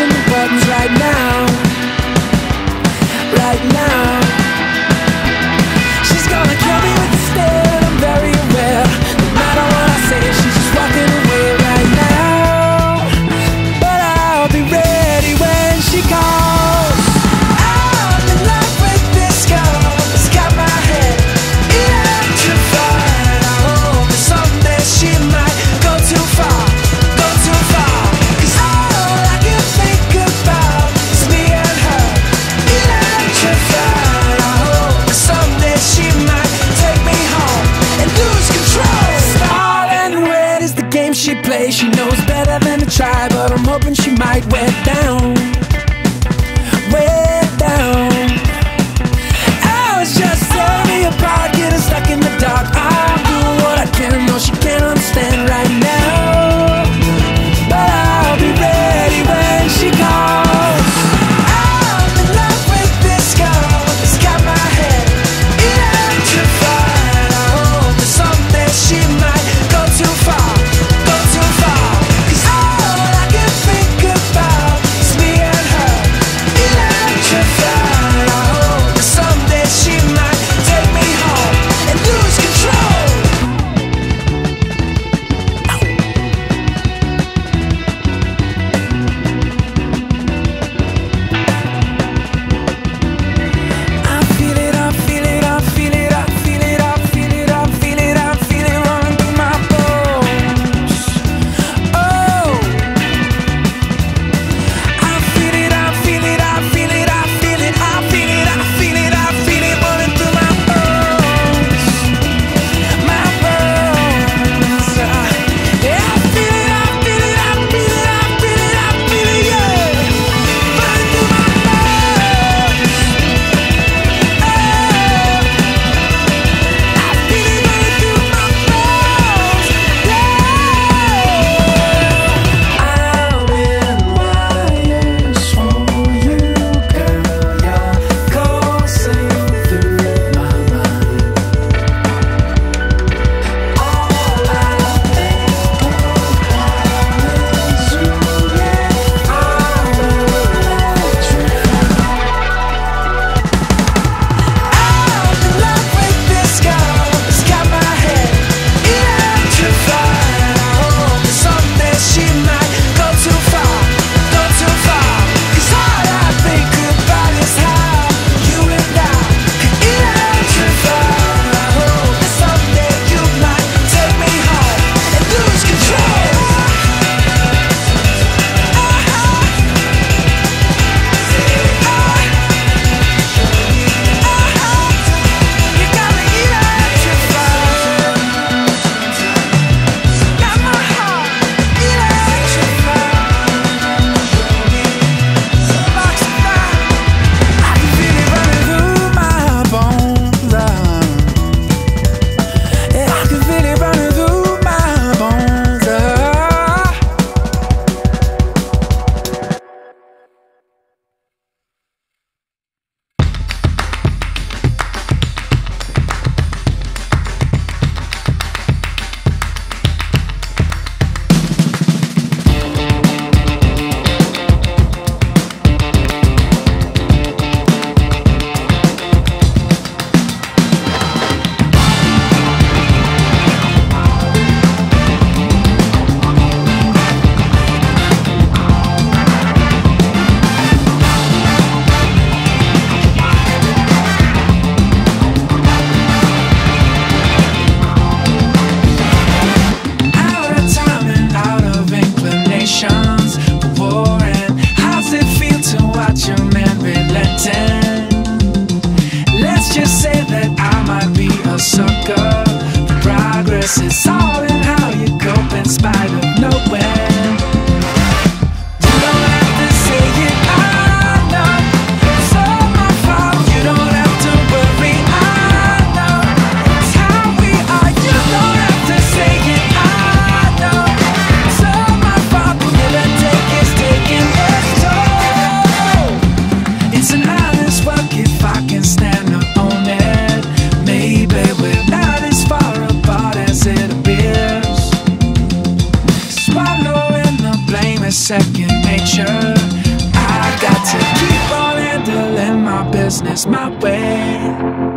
Pushing the buttons right now. she plays, she knows better than to try But I'm hoping she might wear down Wear down. sucker progress. is all in how you cope in spite of nowhere. business my way.